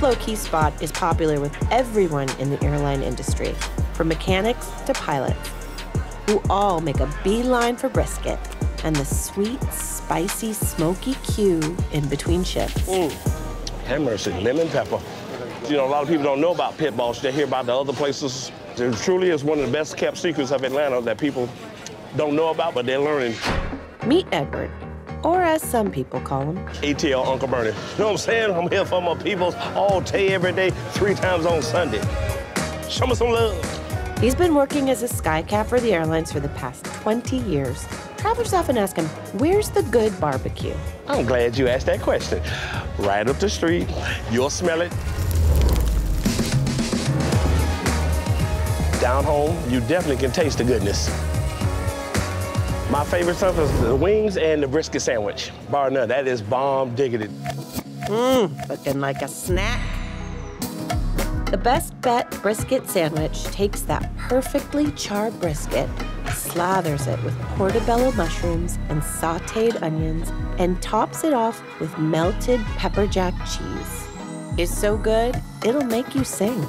This low key spot is popular with everyone in the airline industry, from mechanics to pilots, who all make a beeline for brisket and the sweet, spicy, smoky Q in between shifts. Mm. Have mercy, lemon pepper. You know, a lot of people don't know about Pit Boss. They hear about the other places. It truly is one of the best kept secrets of Atlanta that people don't know about, but they're learning. Meet Edward, or as some people call him, ATL Uncle Bernie. You know what I'm saying? I'm here for my peoples all day, every day, three times on Sunday. Show me some love. He's been working as a skycap for the airlines for the past 20 years. Travelers often ask him, where's the good barbecue? I'm glad you asked that question. Right up the street, you'll smell it. Down home, you definitely can taste the goodness. My favorite stuff is the wings and the brisket sandwich. Bar none, that is bomb diggity. Mmm, looking like a snack. The best bet brisket sandwich takes that perfectly charred brisket, slathers it with portobello mushrooms and sauteed onions, and tops it off with melted pepper jack cheese. It's so good, it'll make you sing.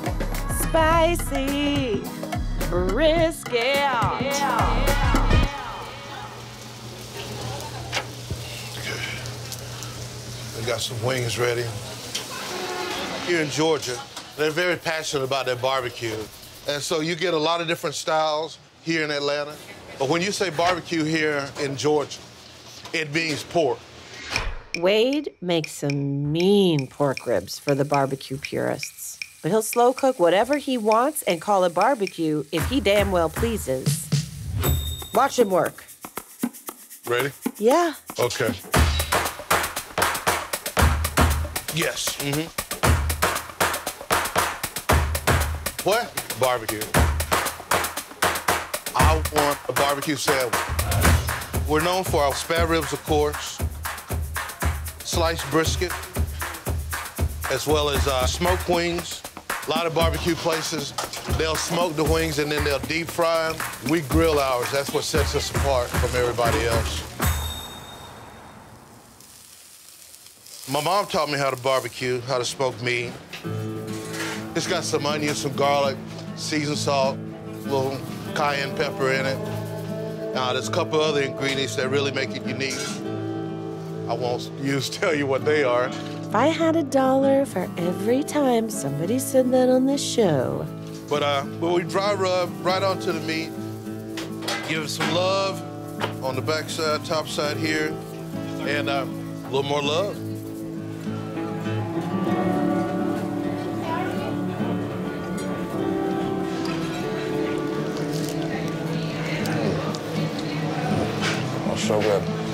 Spicy brisket. Yeah. Got some wings ready. Here in Georgia, they're very passionate about their barbecue. And so you get a lot of different styles here in Atlanta. But when you say barbecue here in Georgia, it means pork. Wade makes some mean pork ribs for the barbecue purists. But he'll slow cook whatever he wants and call it barbecue if he damn well pleases. Watch him work. Ready? Yeah. Okay. Yes. Mm-hmm. What? Barbecue. I want a barbecue sandwich. We're known for our spare ribs, of course, sliced brisket, as well as uh, smoked wings. A lot of barbecue places, they'll smoke the wings and then they'll deep fry them. We grill ours. That's what sets us apart from everybody else. My mom taught me how to barbecue, how to smoke meat. It's got some onions, some garlic, seasoned salt, a little cayenne pepper in it. Uh, there's a couple other ingredients that really make it unique. I won't use tell you what they are. If I had a dollar for every time somebody said that on this show. But uh, when we dry rub right onto the meat, give it some love on the back side, top side here, and uh, a little more love. So good.